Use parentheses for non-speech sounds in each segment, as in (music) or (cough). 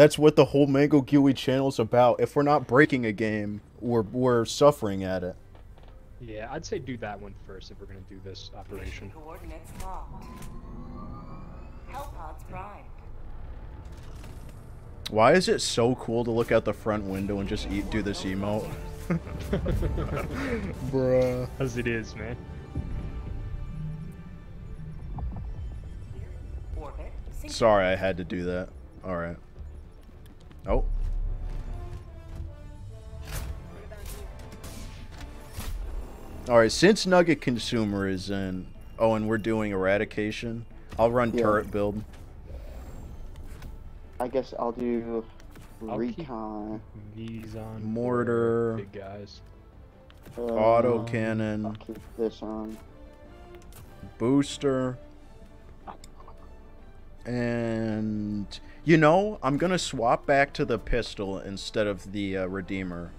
That's what the whole Mango Guwe is about. If we're not breaking a game, we're we're suffering at it. Yeah, I'd say do that one first if we're gonna do this operation. Coordinates locked. Hellpods primed. Why is it so cool to look out the front window and just eat do this emote? (laughs) (laughs) Bruh. As it is, man. Sorry, I had to do that. All right. Oh. All right, since Nugget Consumer is in, oh, and we're doing eradication, I'll run Yeah. turret build. I guess I'll do I'll recon. These on Mortar. big guys. Uh, Auto I'll cannon, keep this on. booster, and you know I'm gonna swap back to the pistol instead of the uh, Redeemer.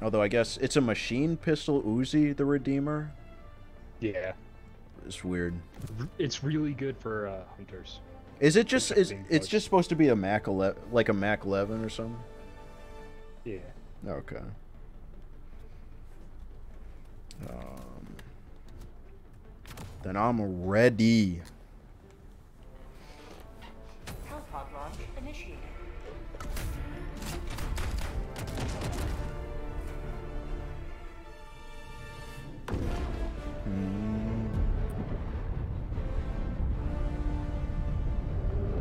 Although I guess it's a machine pistol Uzi, the Redeemer. Yeah, It's weird. It's really good for uh, hunters. Is it just is it's just supposed to be a Mac 11 like a Mac 11 or something? Yeah. Okay. Um, then I'm ready. Initiated. Mm.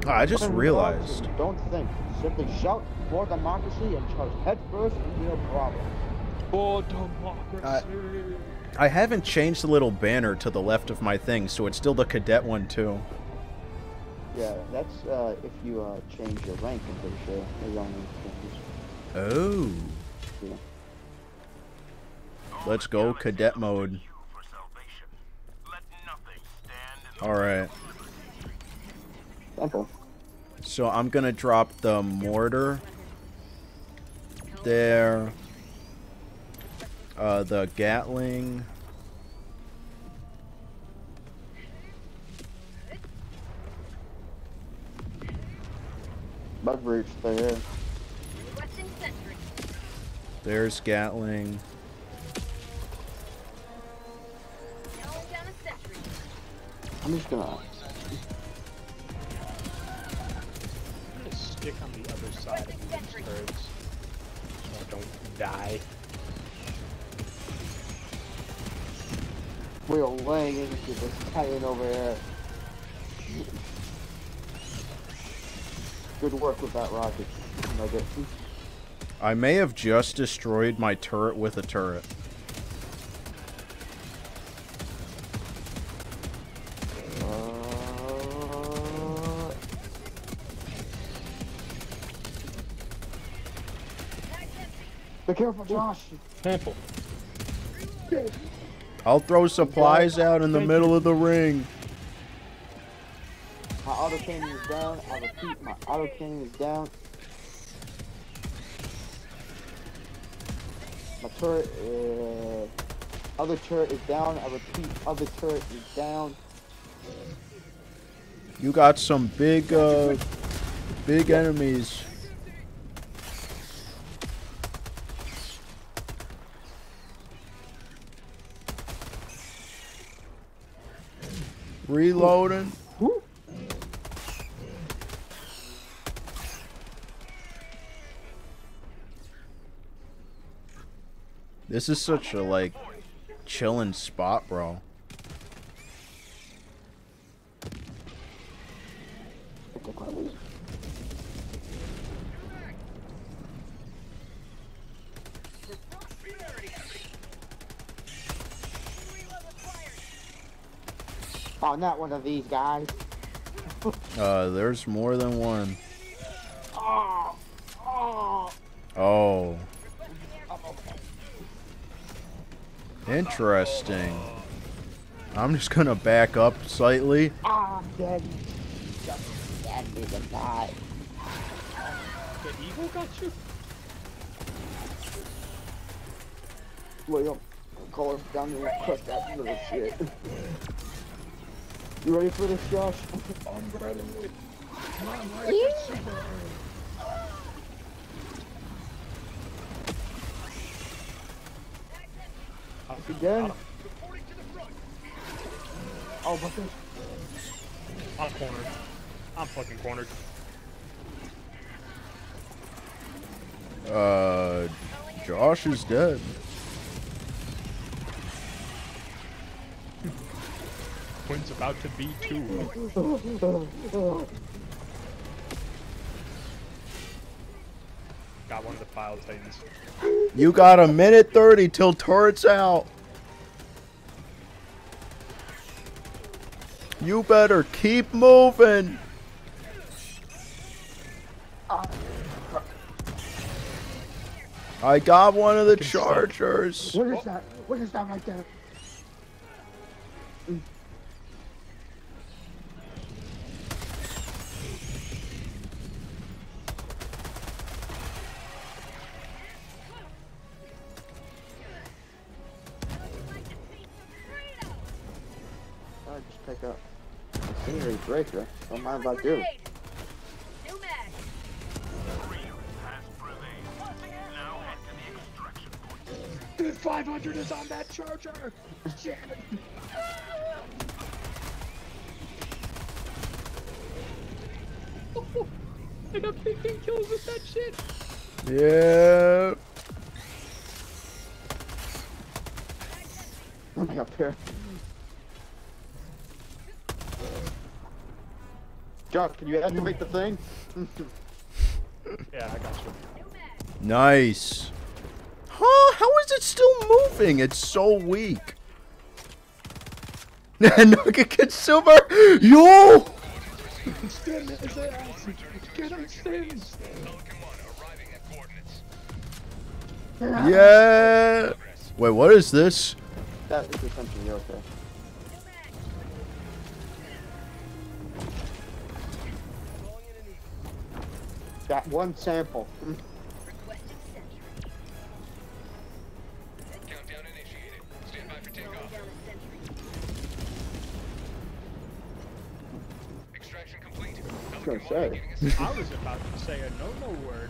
Ah, I just realized. Don't think. Simply shout for democracy and charge headfirst into your problem. For democracy. I haven't changed the little banner to the left of my thing, so it's still the cadet one too. Yeah, that's uh, if you uh, change your rank, I'm pretty sure. There's only. Oh. Yeah. Let's go cadet mode. All right. Simple. So I'm gonna drop the mortar there. Uh, the Gatling. Bug breach there. There's Gatling. I'm just gonna. I'm gonna stick on the other side of these turrets so I don't die. We're laying into this titan over there. Good work with that rocket. Nugget. I may have just destroyed my turret with a turret. Uh, Be careful, Josh. Sample. I'll throw supplies out in the middle of the ring. My auto cannon is down. I repeat, my auto cannon is down. My turret, uh, other turret is down. I repeat, other turret is down. You got some big, uh, big enemies. Reloading. Woo. This is such a like chilling spot, bro. Oh, not one of these guys. (laughs) Uh, there's more than one. Oh, oh. Oh. Interesting. I'm just gonna back up slightly. Ah, I'm dead. Just dead me to die. The eagle got you? William, call us down there and crush that little shit. You ready for this, Josh? I'm ready. You dead? Oh, what's this? I'm cornered. I'm fucking cornered. Uh, Josh is dead. Quinn's about to be too. (laughs) Got one of the bile titans. You got a minute 30 till turret's out. You better keep moving. I got one of the chargers. What is that? What is that right there? Pick up incendiary breaker. Don't mind if I do. New mag. 500 is on that charger! Shit! I got 15 kills with that shit! Yeah. Oh my god, here. Josh, can you activate the thing? Yeah, I got you. Nice. Huh? How is it still moving? It's so weak. (laughs) Nugget consumer. Yo. Stim his ass! Get him, Stim! Yeah. Wait, what is this? That is essentially okay. Down a sentry. Extraction complete. gonna say. One beginning ascent. I was about to say a no-no word.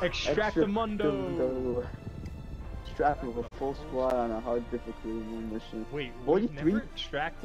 (laughs) Extract the mundo! Extract with a full squad on a hard difficulty mission. Wait, we 43? never extracted?